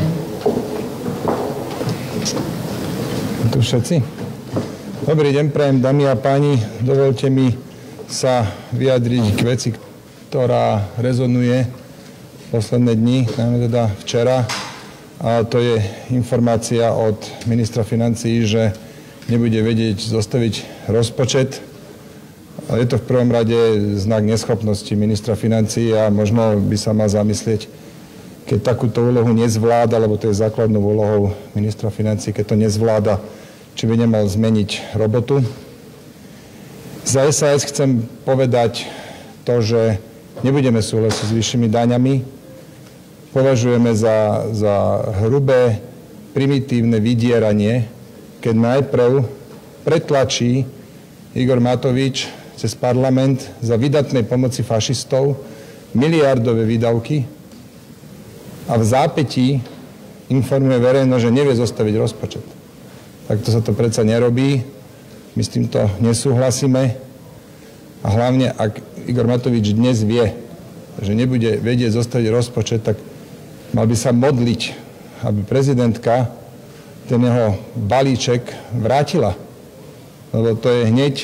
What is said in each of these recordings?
bude? Tu všetci? Dobrý deň, prajem dámy a páni. Dovolte mi sa vyjadriť k veci, ktorá rezonuje posledné dni, najmä teda včera. A to je informácia od ministra financií, že nebude vedieť zostaviť rozpočet. Je to v prvom rade znak neschopnosti ministra financií a možno by sa mal zamyslieť, keď takúto úlohu nezvláda, lebo to je základnou úlohou ministra financií, keď to nezvláda, či by nemal zmeniť robotu. Za SAS chcem povedať to, že nebudeme súhlasiť s vyššími daňami. Považujeme za, za hrubé, primitívne vydieranie, keď najprv pretlačí Igor Matovič cez parlament za vydatnej pomoci fašistov miliardové výdavky a v zápätí informuje verejnosť, že nevie zostaviť rozpočet. Takto sa to predsa nerobí. My s týmto nesúhlasíme. A hlavne, ak Igor Matovič dnes vie, že nebude vedieť zostaviť rozpočet, tak mal by sa modliť, aby prezidentka ten jeho balíček vrátila. Lebo to je hneď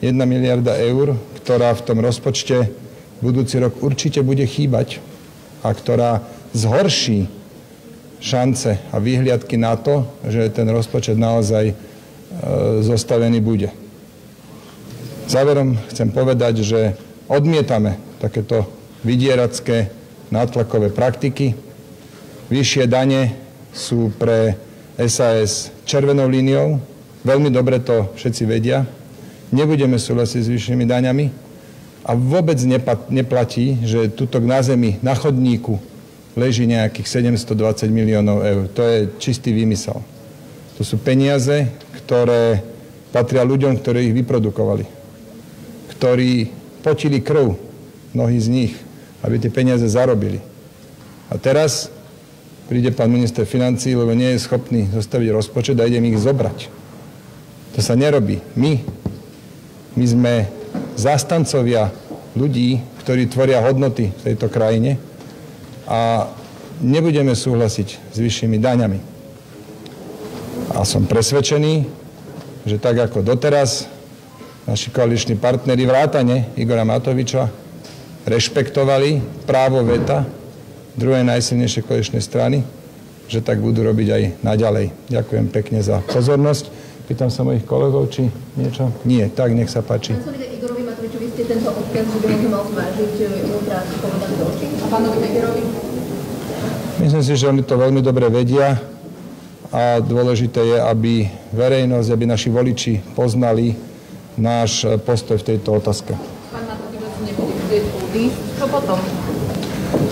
1 miliarda eur, ktorá v tom rozpočte budúci rok určite bude chýbať a ktorá zhorší šance a výhliadky na to, že ten rozpočet naozaj e, zostavený bude. Záverom chcem povedať, že odmietame takéto vydieracké nátlakové praktiky. Vyššie dane sú pre SAS červenou líniou. Veľmi dobre to všetci vedia. Nebudeme súhlasiť s vyššími daňami a vôbec neplatí, že tuto na zemi, na chodníku leží nejakých 720 miliónov eur. To je čistý výmysel. To sú peniaze, ktoré patria ľuďom, ktorí ich vyprodukovali. Ktorí potili krv, mnohí z nich, aby tie peniaze zarobili. A teraz príde pán minister financí, lebo nie je schopný zostaviť rozpočet a ide ich zobrať. To sa nerobí. My, my sme zastancovia ľudí, ktorí tvoria hodnoty v tejto krajine a nebudeme súhlasiť s vyššími daňami. A som presvedčený, že tak ako doteraz naši koaliční partneri vrátane Igora Matoviča rešpektovali právo veta druhej najsilnejšej koaličnej strany, že tak budú robiť aj naďalej. Ďakujem pekne za pozornosť. Pýtam sa mojich kolegov, či niečo? Nie, tak nech sa páči. Ste tento odkaz, že by možno mal zvážiť prácu povedať očí? A pánovi Megerovi? Myslím si, že oni to veľmi dobre vedia a dôležité je, aby verejnosť, aby naši voliči poznali náš postoj v tejto otázke. Pán Matovič nebude chcieť čo potom?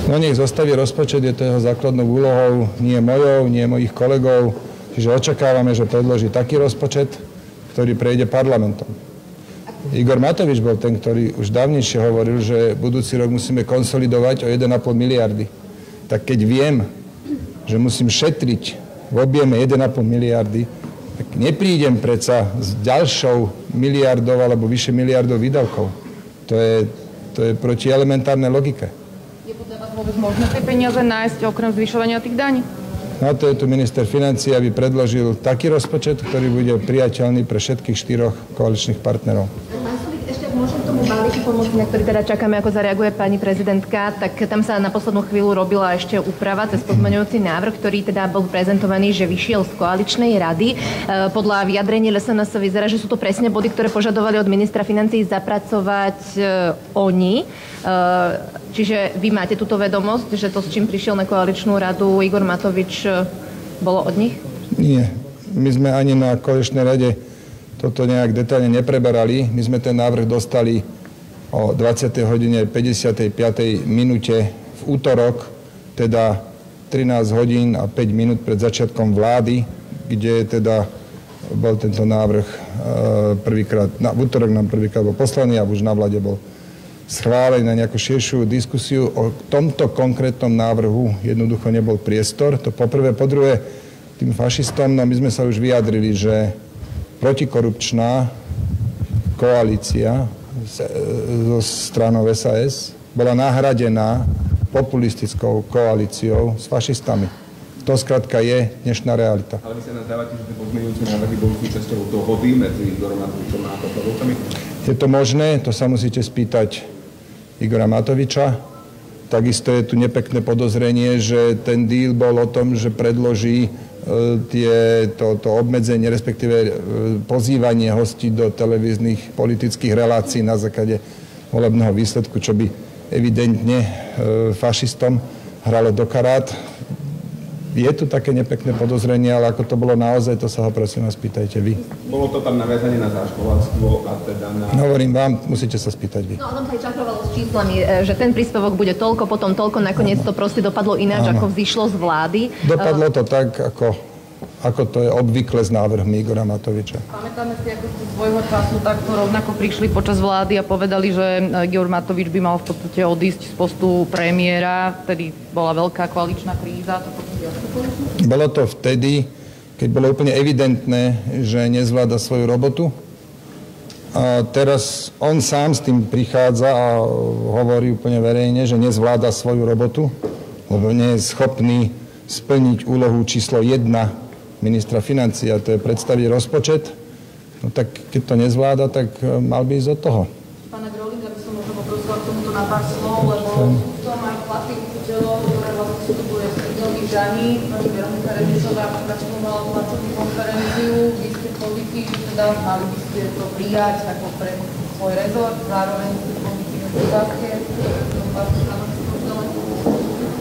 No nech zostaví rozpočet, je to jeho základnou úlohou, nie mojou, nie mojich kolegov. Čiže očakávame, že predloží taký rozpočet, ktorý prejde parlamentom. Igor Matovič bol ten, ktorý už dávnejšie hovoril, že budúci rok musíme konsolidovať o 1,5 miliardy tak keď viem, že musím šetriť v objeme 1,5 miliardy, tak neprídem predsa s ďalšou miliardou alebo vyše miliardov výdavkov. To je, to je proti elementárnej logike. Je podľa vás vôbec možné tie peniaze nájsť okrem zvyšovania tých daní? Na to je tu minister financí, aby predložil taký rozpočet, ktorý bude priateľný pre všetkých štyroch koaličných partnerov balíku pomoci, na ktorý teda čakáme, ako zareaguje pani prezidentka, tak tam sa na poslednú chvíľu robila ešte úprava cez pozmeňujúci návrh, ktorý teda bol prezentovaný, že vyšiel z koaličnej rady. E, podľa vyjadrení LSNS vyzerá, že sú to presne body, ktoré požadovali od ministra financí zapracovať e, oni. E, čiže vy máte túto vedomosť, že to, s čím prišiel na koaličnú radu Igor Matovič, bolo od nich? Nie. My sme ani na koaličnej rade toto nejak detailne nepreberali. My sme ten návrh dostali o 20. hodine 55. minúte v útorok, teda 13 hodín a 5 minút pred začiatkom vlády, kde teda bol tento návrh e, prvýkrát, na, v útorok nám prvýkrát bol poslaný a už na vláde bol schválený na nejakú širšiu diskusiu. O tomto konkrétnom návrhu jednoducho nebol priestor. To poprvé. Po druhé, tým fašistom, no my sme sa už vyjadrili, že protikorupčná koalícia zo stranou SAS bola nahradená populistickou koalíciou s fašistami. To skrátka je dnešná realita. Ale vy sa nazdávate, že tie pozmeňujúce návrhy boli súčasťou dohody medzi Igorom Matovičom a Topolúkami? Je to možné, to sa musíte spýtať Igora Matoviča. Takisto je tu nepekné podozrenie, že ten díl bol o tom, že predloží e, tie, to, to obmedzenie, respektíve e, pozývanie hostí do televíznych politických relácií na základe volebného výsledku, čo by evidentne e, fašistom hralo do karát je tu také nepekné podozrenie, ale ako to bolo naozaj, to sa ho prosím vás pýtajte vy. Bolo to tam naviazanie na záškoláctvo a teda na... Hovorím vám, musíte sa spýtať vy. No, on sa aj čakrovalo s číslami, e, že ten príspevok bude toľko, potom toľko, nakoniec to proste dopadlo ináč, ano. ako vzýšlo z vlády. Dopadlo to tak, ako ako to je obvykle s návrhmi Igora Matoviča. Pamätáme si, ako ste svojho času takto rovnako prišli počas vlády a povedali, že e, Igor Matovič by mal v podstate odísť z postu premiéra. Vtedy bola veľká koaličná kríza. Bolo to vtedy, keď bolo úplne evidentné, že nezvláda svoju robotu. A teraz on sám s tým prichádza a hovorí úplne verejne, že nezvláda svoju robotu, lebo nie je schopný splniť úlohu číslo 1 ministra financií a to je predstaviť rozpočet, no tak keď to nezvláda, tak e, mal by ísť od toho. Pána Grolinga by som možno poprosila k tomuto na pár slov, lebo sú tam aj platy učiteľov, ktoré vlastne sú tu z daní. Pani Veronika Remišová pracovala tlačovú konferenciu, vy ste politici, teda mali by ste to prijať ako pre svoj rezort, zároveň ste politici v otázke.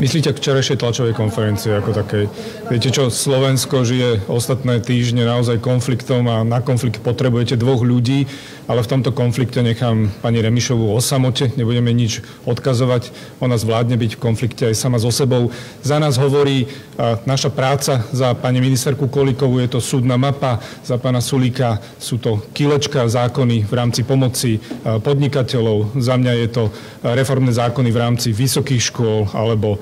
Myslíte k včerajšej tlačovej konferencii ako takej? Viete čo, Slovensko žije ostatné týždne naozaj konfliktom a na konflikt potrebujete dvoch ľudí, ale v tomto konflikte nechám pani Remišovú o samote, nebudeme nič odkazovať, ona zvládne byť v konflikte aj sama so sebou. Za nás hovorí naša práca, za pani ministerku Kolikovú je to súdna mapa, za pána Sulíka sú to kilečka zákony v rámci pomoci podnikateľov, za mňa je to reformné zákony v rámci vysokých škôl alebo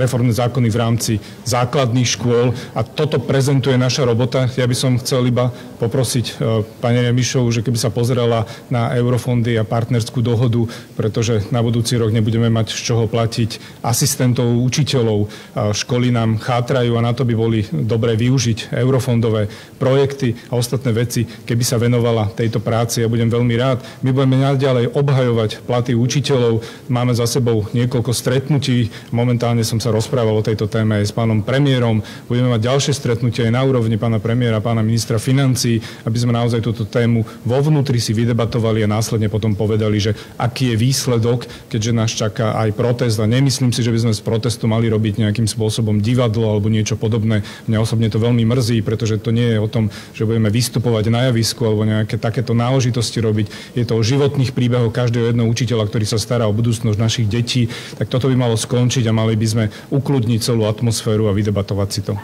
reformné zákony v rámci základných škôl a toto prezentuje naša robota. Ja by som chcel iba poprosiť pani Remišovu, že keby sa pozerala na eurofondy a partnerskú dohodu, pretože na budúci rok nebudeme mať z čoho platiť asistentov, učiteľov. Školy nám chátrajú a na to by boli dobre využiť eurofondové projekty a ostatné veci, keby sa venovala tejto práci. Ja budem veľmi rád. My budeme naďalej obhajovať platy učiteľov. Máme za sebou niekoľko stretnutí. Momentálne som sa rozprával o tejto téme aj s pánom premiérom. Budeme mať ďalšie stretnutie aj na úrovni pána premiéra, pána ministra financí, aby sme naozaj túto tému vo vnútri si vydebatovali a následne potom povedali, že aký je výsledok, keďže nás čaká aj protest a nemyslím si, že by sme z protestu mali robiť nejakým spôsobom divadlo alebo niečo podobné. Mňa osobne to veľmi mrzí, pretože to nie je o tom, že budeme vystupovať na javisku alebo nejaké takéto náležitosti robiť. Je to o životných príbehoch každého jedného učiteľa, ktorý sa stará o budúcnosť našich detí. Tak toto by malo skončiť a mali by sme ukludniť celú atmosféru a vydebatovať si to.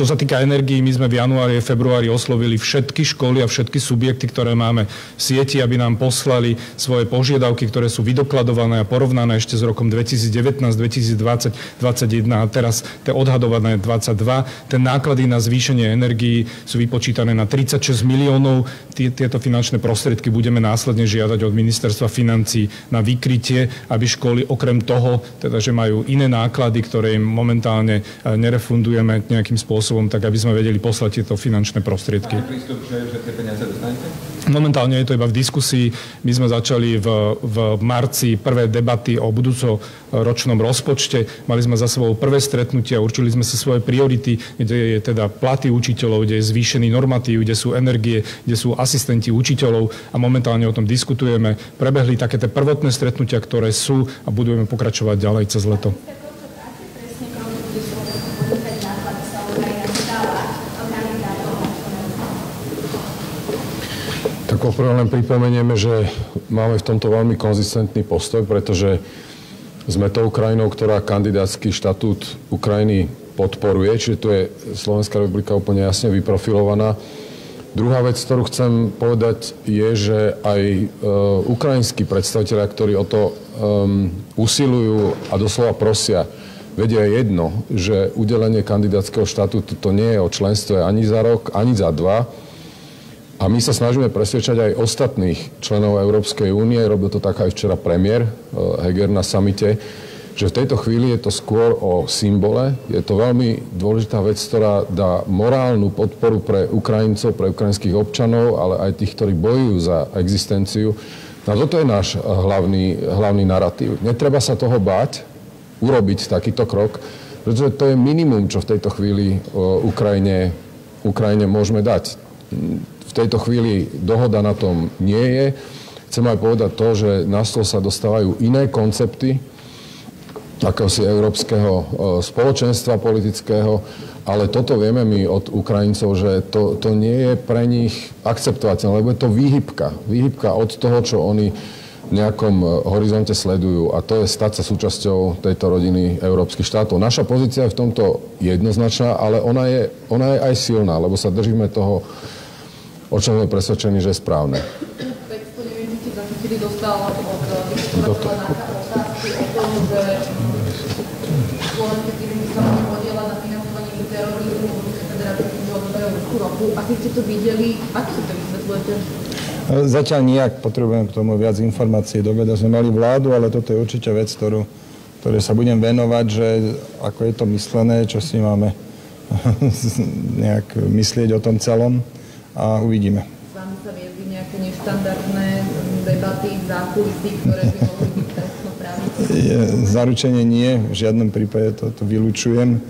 Čo sa týka energií, my sme v januári a februári oslovili všetky školy a všetky subjekty, ktoré máme v sieti, aby nám poslali svoje požiadavky, ktoré sú vydokladované a porovnané ešte s rokom 2019, 2020, 2021 a teraz tie odhadované 22. Ten náklady na zvýšenie energií sú vypočítané na 36 miliónov. Tieto finančné prostriedky budeme následne žiadať od ministerstva financí na vykrytie, aby školy okrem toho, teda, že majú iné náklady, ktoré im momentálne eh, nerefundujeme nejakým spôsobom, spôsobom, tak aby sme vedeli poslať tieto finančné prostriedky. prístup, že, že tie peniaze dostanete? Momentálne je to iba v diskusii. My sme začali v, v marci prvé debaty o budúco ročnom rozpočte. Mali sme za sebou prvé stretnutia, určili sme si svoje priority, kde je teda platy učiteľov, kde je zvýšený normatív, kde sú energie, kde sú asistenti učiteľov a momentálne o tom diskutujeme. Prebehli také tie prvotné stretnutia, ktoré sú a budeme pokračovať ďalej cez leto. Tak poprvé len pripomenieme, že máme v tomto veľmi konzistentný postoj, pretože sme tou krajinou, ktorá kandidátsky štatút Ukrajiny podporuje, čiže tu je Slovenská republika úplne jasne vyprofilovaná. Druhá vec, ktorú chcem povedať, je, že aj e, ukrajinskí predstaviteľia, ktorí o to um, usilujú a doslova prosia, vedia jedno, že udelenie kandidátskeho štatútu to nie je o členstve ani za rok, ani za dva, A my sa snažíme presvedčať aj ostatných členov Európskej únie, robil to tak aj včera premiér eh, Heger na samite, že v tejto chvíli je to skôr o symbole. Je to veľmi dôležitá vec, ktorá dá morálnu podporu pre Ukrajincov, pre ukrajinských občanov, ale aj tých, ktorí bojujú za existenciu. No toto je náš hlavný, hlavný narratív. Netreba sa toho báť, urobiť takýto krok, pretože to je minimum, čo v tejto chvíli Ukrajine, Ukrajine môžeme dať v tejto chvíli dohoda na tom nie je. Chcem aj povedať to, že na stôl sa dostávajú iné koncepty akéhosi európskeho e, spoločenstva politického, ale toto vieme my od Ukrajincov, že to, to nie je pre nich akceptovateľné, lebo je to výhybka. Výhybka od toho, čo oni v nejakom e, horizonte sledujú a to je stať sa súčasťou tejto rodiny európskych štátov. Naša pozícia je v tomto jednoznačná, ale ona je, ona je aj silná, lebo sa držíme toho o čom sme presvedčení, že je správne. zachytili, dostal od otázky o tom, že slovenské firmy sa budú podielať na financovaní terorizmu v Ruskej federácii od roku roku. A keď ste to videli, ako si to vysvetľujete? Zatiaľ nijak potrebujem k tomu viac informácií. Dobre, sme mali vládu, ale toto je určite vec, ktorú, ktoré sa budem venovať, že ako je to myslené, čo si máme nejak myslieť o tom celom a uvidíme. S vami sa viedli nejaké neštandardné debaty v zákulisí, ktoré by mohli byť trestnoprávne? Zaručenie nie, v žiadnom prípade to, to vylučujem.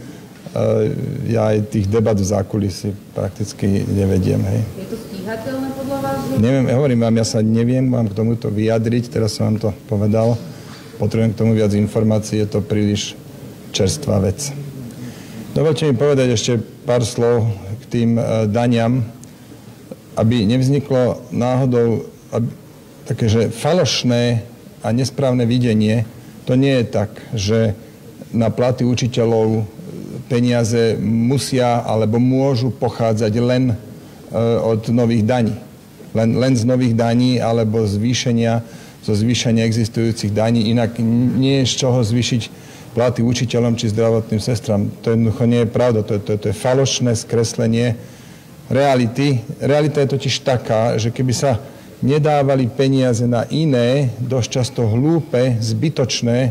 Ja aj tých debat v zákulisí prakticky nevediem. Hej. Je to stíhateľné podľa vás? Neviem, hovorím vám, ja sa neviem vám k tomuto vyjadriť, teraz som vám to povedal. Potrebujem k tomu viac informácií, je to príliš čerstvá vec. Dovolte mi povedať ešte pár slov k tým e, daniam aby nevzniklo náhodou aby, také, že falošné a nesprávne videnie, to nie je tak, že na platy učiteľov peniaze musia alebo môžu pochádzať len e, od nových daní. Len, len z nových daní alebo zvýšenia, zo zvýšenia existujúcich daní. Inak nie je z čoho zvýšiť platy učiteľom či zdravotným sestram. To jednoducho nie je pravda. To to, to je falošné skreslenie reality. Realita je totiž taká, že keby sa nedávali peniaze na iné, dosť často hlúpe, zbytočné e,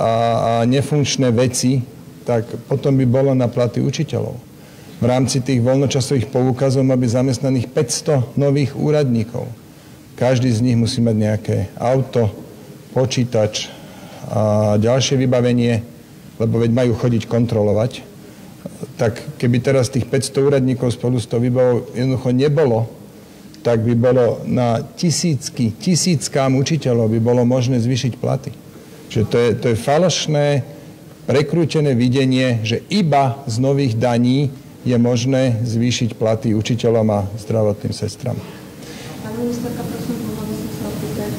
a, nefunkčné veci, tak potom by bolo na platy učiteľov. V rámci tých voľnočasových poukazov má byť zamestnaných 500 nových úradníkov. Každý z nich musí mať nejaké auto, počítač a ďalšie vybavenie, lebo veď majú chodiť kontrolovať tak keby teraz tých 500 úradníkov spolu s tou výbavou jednoducho nebolo, tak by bolo na tisícky, tisíckám učiteľov by bolo možné zvýšiť platy. Čiže to je, to je falošné, prekrútené videnie, že iba z nových daní je možné zvýšiť platy učiteľom a zdravotným sestram. Pani ministerka, prosím, mohla sa opýtať,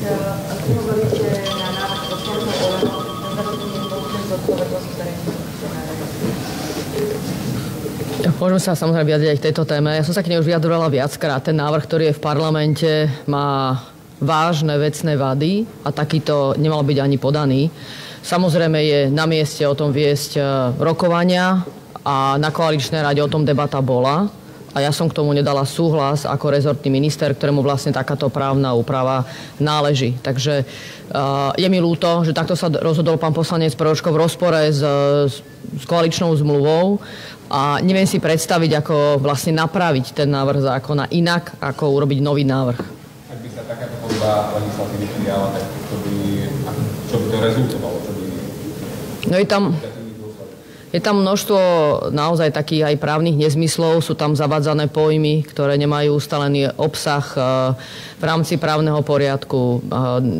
Môžeme sa samozrejme vyjadriť aj k tejto téme. Ja som sa k nej už vyjadrovala viackrát. Ten návrh, ktorý je v parlamente, má vážne vecné vady a takýto nemal byť ani podaný. Samozrejme je na mieste o tom viesť e, rokovania a na koaličnej rade o tom debata bola. A ja som k tomu nedala súhlas ako rezortný minister, ktorému vlastne takáto právna úprava náleží. Takže uh, je mi ľúto, že takto sa rozhodol pán poslanec Pročko v rozpore s, s koaličnou zmluvou a neviem si predstaviť, ako vlastne napraviť ten návrh zákona inak, ako urobiť nový návrh. Ak by sa takáto podoba legislatívy prijala, tak to by, čo by to rezultovalo? By... No je tam, je tam množstvo naozaj takých aj právnych nezmyslov, sú tam zavádzané pojmy, ktoré nemajú ustalený obsah e, v rámci právneho poriadku. E,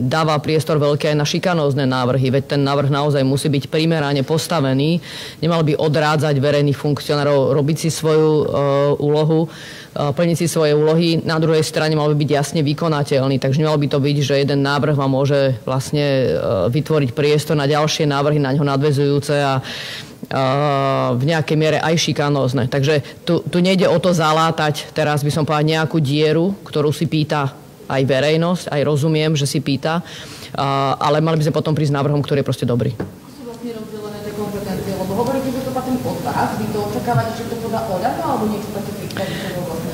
dáva priestor veľké aj na šikanózne návrhy, veď ten návrh naozaj musí byť primerane postavený. Nemal by odrádzať verejných funkcionárov robiť si svoju e, úlohu plniť si svoje úlohy. Na druhej strane mal by byť jasne vykonateľný, takže nemal by to byť, že jeden návrh vám môže vlastne vytvoriť priestor na ďalšie návrhy na ňo nadvezujúce a v nejakej miere aj šikanózne. Takže tu, tu nejde o to zalátať, teraz by som povedal, nejakú dieru, ktorú si pýta aj verejnosť, aj rozumiem, že si pýta, ale mali by sme potom prísť návrhom, ktorý je proste dobrý. Vlastne lebo hovoríte, že to patrí pod vás, vy to očakávate, že to podá ODA, alebo také príklady, čo vlastne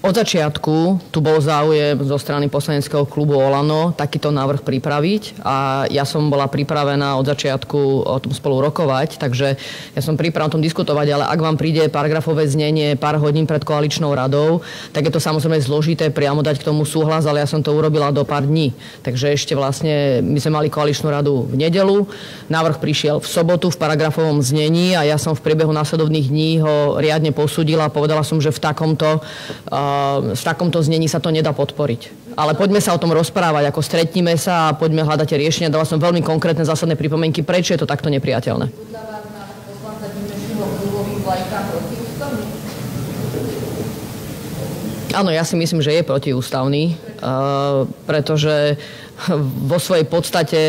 Od začiatku tu bol záujem zo strany poslaneckého klubu Olano takýto návrh pripraviť a ja som bola pripravená od začiatku o tom spolu rokovať, takže ja som pripravená o tom diskutovať, ale ak vám príde paragrafové znenie pár hodín pred koaličnou radou, tak je to samozrejme zložité priamo dať k tomu súhlas, ale ja som to urobila do pár dní. Takže ešte vlastne my sme mali koaličnú radu v nedelu, návrh prišiel v sobotu v paragrafovom znení a ja som v priebehu následovných dní ho riadne posudila a povedala som, že v takomto uh, v takomto znení sa to nedá podporiť. Ale poďme sa o tom rozprávať, ako stretníme sa a poďme hľadať riešenia. Dala som veľmi konkrétne zásadné pripomienky, prečo je to takto nepriateľné. Áno, ja si myslím, že je protiústavný, pretože vo svojej podstate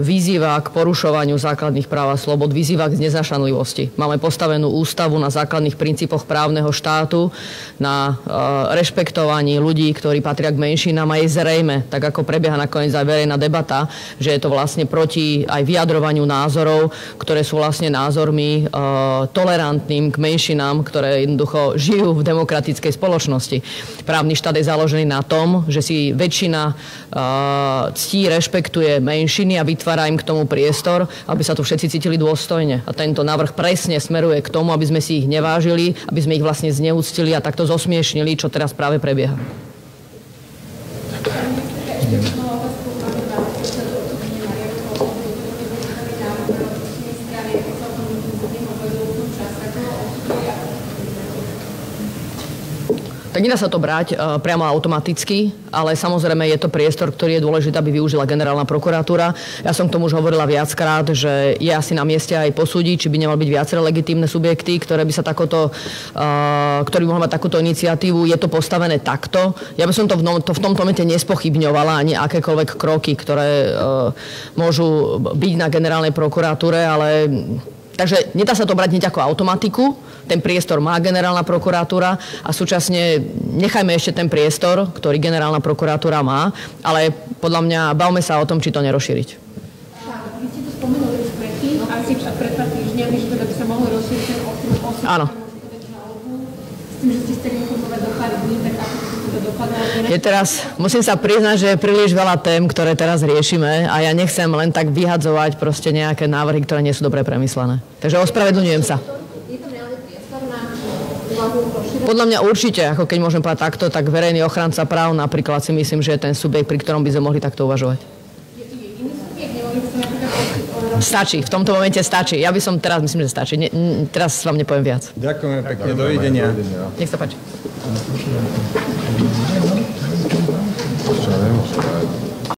vyzýva k porušovaniu základných práv a slobod, vyzýva k nezašanlivosti. Máme postavenú ústavu na základných princípoch právneho štátu, na e, rešpektovaní ľudí, ktorí patria k menšinám a je zrejme, tak ako prebieha nakoniec aj verejná debata, že je to vlastne proti aj vyjadrovaniu názorov, ktoré sú vlastne názormi e, tolerantným k menšinám, ktoré jednoducho žijú v demokratickej spoločnosti. Právny štát je založený na tom, že si väčšina e, ctí, rešpektuje menšiny a vytvára im k tomu priestor, aby sa tu všetci cítili dôstojne. A tento návrh presne smeruje k tomu, aby sme si ich nevážili, aby sme ich vlastne zneúctili a takto zosmiešnili, čo teraz práve prebieha. Tak nedá sa to brať uh, priamo automaticky, ale samozrejme je to priestor, ktorý je dôležitý, aby využila generálna prokuratúra. Ja som k tomu už hovorila viackrát, že je asi na mieste aj posúdiť, či by nemal byť viaceré legitímne subjekty, ktoré by sa takoto, uh, by mohli mať takúto iniciatívu. Je to postavené takto. Ja by som to v, no, to v tomto momente nespochybňovala ani akékoľvek kroky, ktoré uh, môžu byť na generálnej prokuratúre, ale Takže nedá sa to brať hneď ako automatiku. Ten priestor má generálna prokuratúra a súčasne nechajme ešte ten priestor, ktorý generálna prokuratúra má, ale podľa mňa bavme sa o tom, či to nerozšíriť. Vy ste to spomenuli už predtým, asi pred pár týždňami, že teda by sa mohlo rozšíriť ten okruh osôb, Áno. S tým, že ste chceli informovať do pár dní, tak ako teda? Je teraz, musím sa priznať, že je príliš veľa tém, ktoré teraz riešime a ja nechcem len tak vyhadzovať proste nejaké návrhy, ktoré nie sú dobre premyslené. Takže ospravedlňujem sa. Je tam reálny priestor na úvahu rozšíriť? Podľa mňa určite, ako keď môžem povedať takto, tak verejný ochranca práv napríklad si myslím, že je ten subjekt, pri ktorom by sme mohli takto uvažovať. Stačí, v tomto momente stačí. Ja by som teraz, myslím, že stačí. Ne, teraz vám nepoviem viac. Ďakujeme pekne, dovidenia. Nech sa páči.